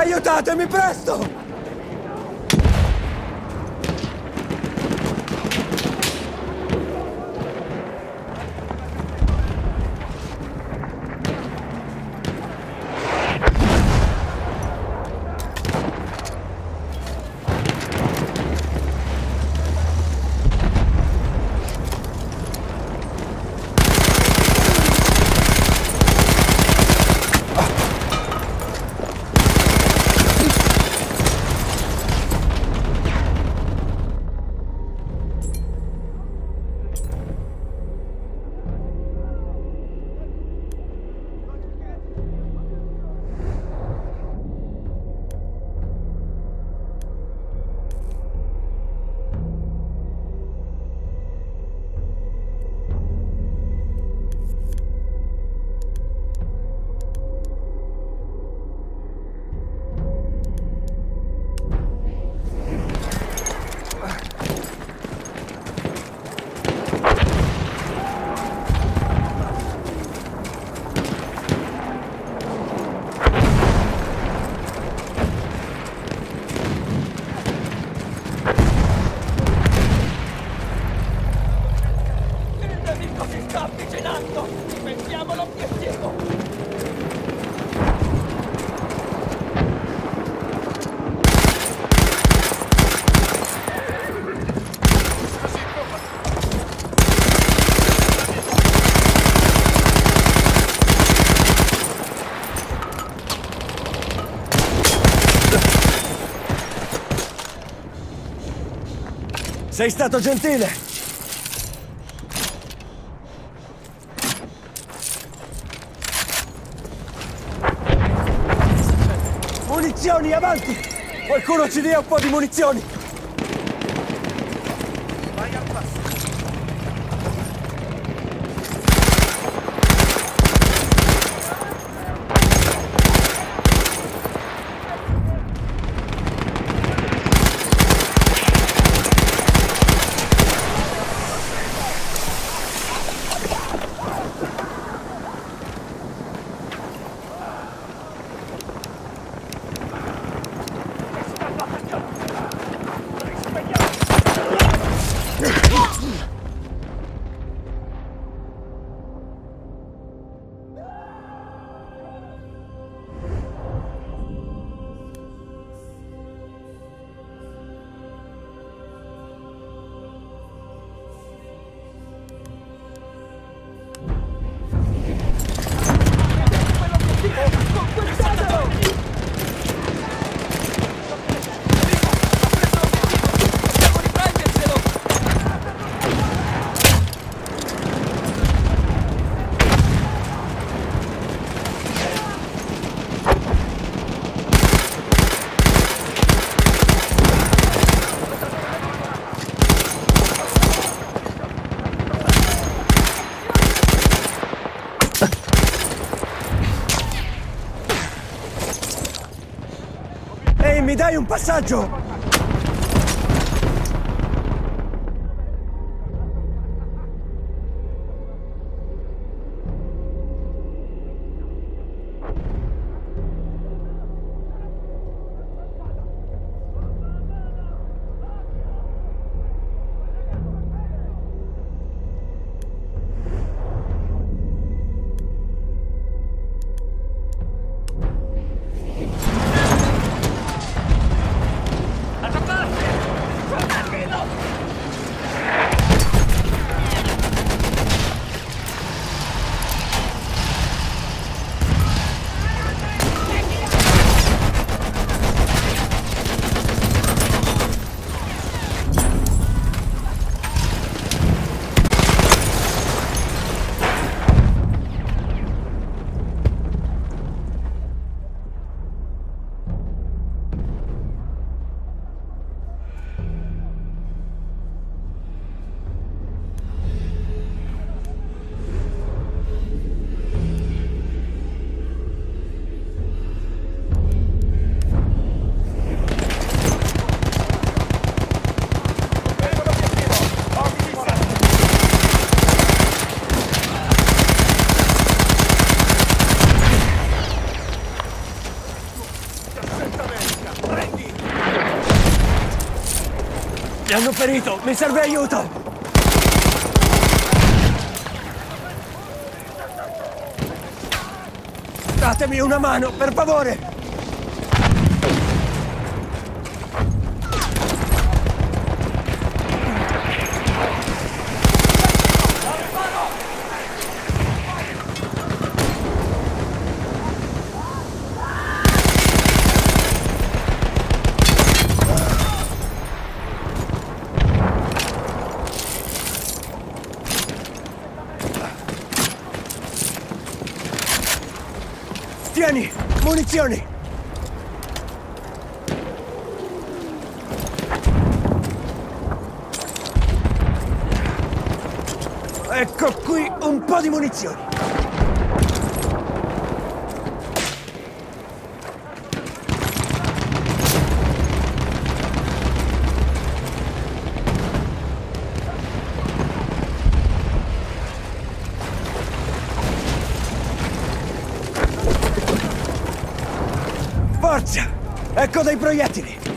Aiutatemi presto! Sei stato gentile! Munizioni, avanti! Qualcuno ci dia un po' di munizioni! Mi dai un passaggio? Hanno ferito! Mi serve aiuto! Datemi una mano, per favore! Tieni! Munizioni! Ecco qui un po' di munizioni! Forza! Ecco dei proiettili!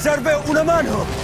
Serve una mano!